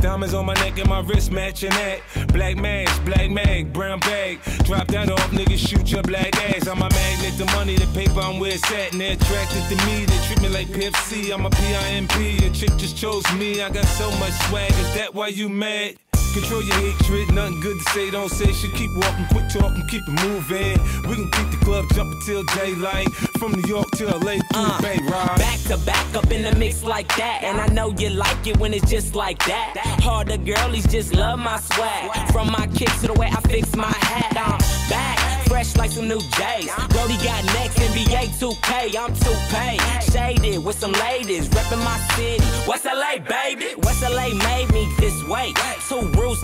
Diamonds on my neck and my wrist matching that. Black mask, black mag, brown bag. Drop that off, niggas shoot your black ass. I'm a magnet, the money, the paper, I'm where it's at. And they're attracted to me, they treat me like PFC. I'm a PIMP, the chick just chose me. I got so much swag, is that why you mad? Control your hatred, nothing good to say, don't say shit. Keep walking, quit talking, keep it moving. We can keep the club jumping till daylight. From New York to LA through uh, Bay Ride. Back to back up in the mix like that. And I know you like it when it's just like that. Harder girlies just love my swag. From my kicks to the way I fix my hat. I'm back fresh like some new J's. Brody got next, NBA 2K, I'm 2K. Shaded with some ladies, reppin' my city. West LA, baby. West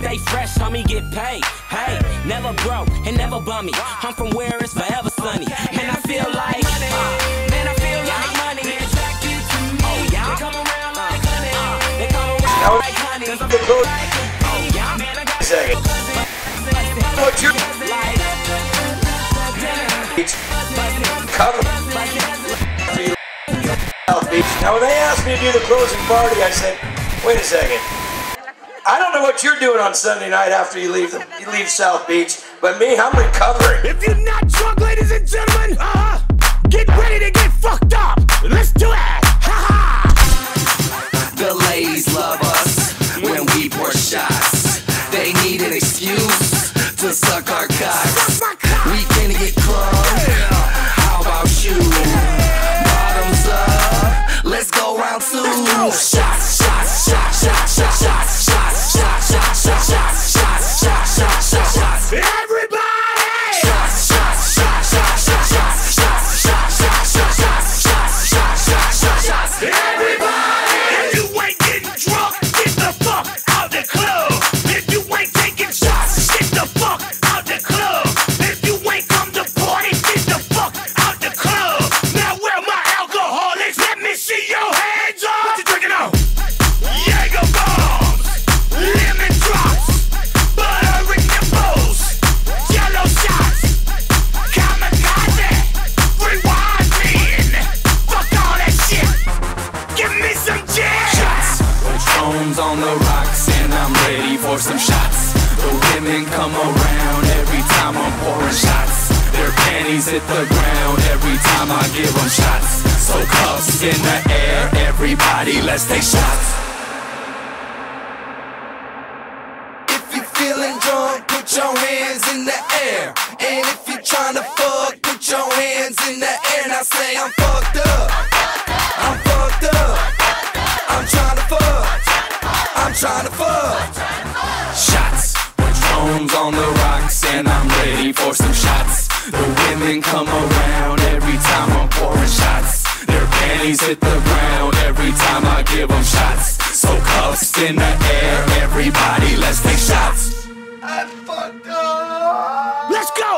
stay fresh, homie, get paid. Hey, never broke and never bummy. I'm from where it's forever sunny. Man, I feel like, uh, man, I feel like money. They attract you to me. Oh, yeah. They come around like honey. Uh, they come around like honey. Oh, yeah. Man, I got Second. What you cover. Now, when they asked me to do the closing party, I said, wait a second. I don't know what you're doing on Sunday night after you leave the, you leave South Beach, but me, I'm recovering. If you're not drunk, ladies and gentlemen, uh, get ready to get fucked up. Let's do it. Ha ha. The ladies love us when we pour shots. They need an excuse to suck our cocks. On the rocks and I'm ready for some shots. The women come around every time I'm pouring shots. Their panties hit the ground every time I give them shots. So cuffs in the air, everybody, let's take shots. If you're feeling drunk, put your hands in the air. And if you're trying to fuck, put your hands in the air. Now say I'm fucked up. and I'm ready for some shots. The women come around every time I'm pouring shots. Their panties hit the ground every time I give them shots. So cuffs in the air, everybody, let's take shots. I fucked up. Let's go.